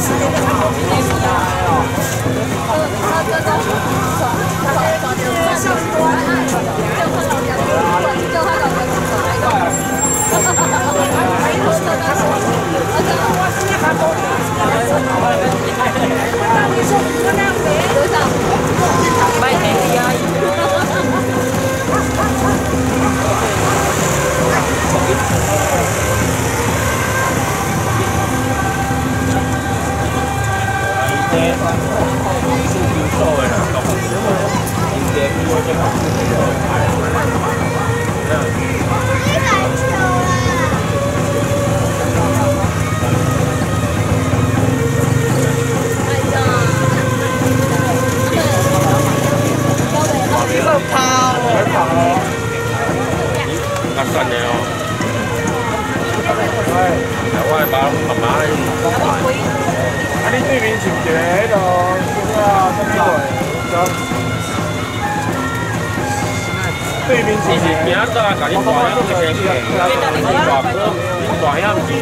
みんなやろう!台湾把妈妈的。啊，你对面是一个迄个什么什么队？对面是是行到啊，甲你大样去生气，你大哥，你大样子，你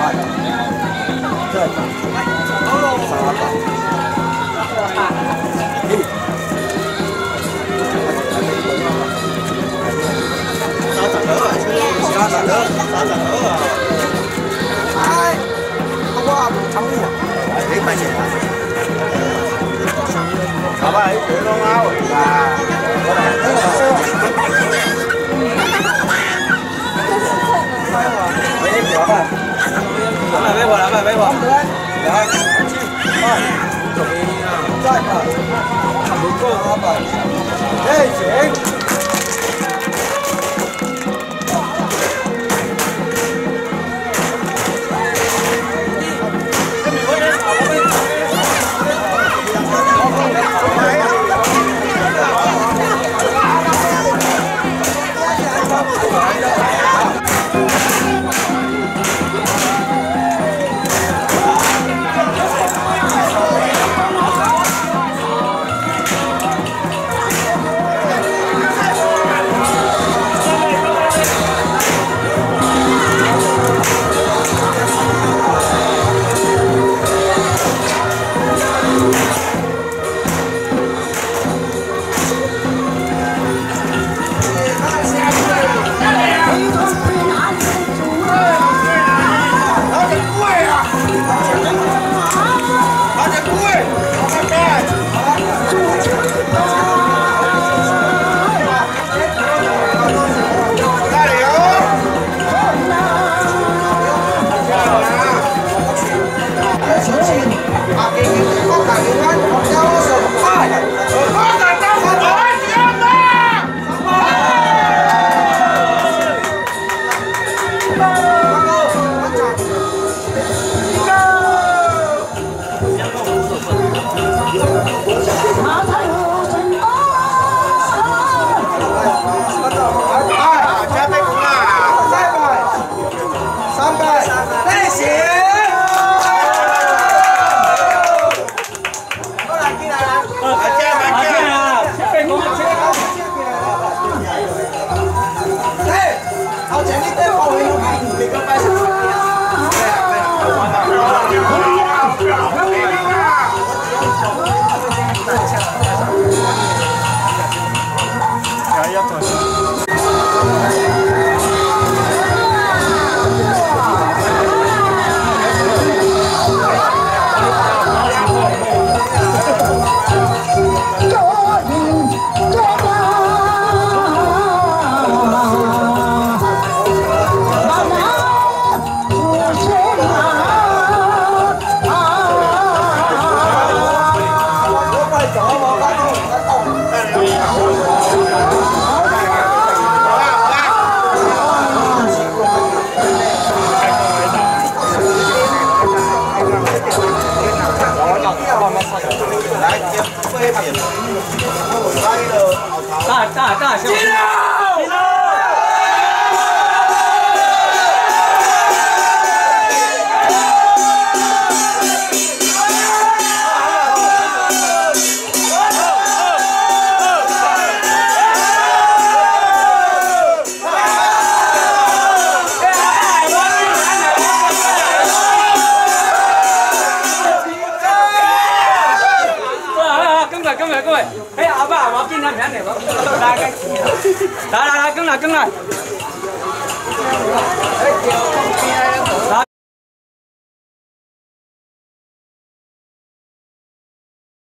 啊。好 Hey, hey. 大大大小。进。cứng lại cứng lại cứng lại thế ở bà mà kinh làm này đó đá cái đá đá cứng lại cứng lại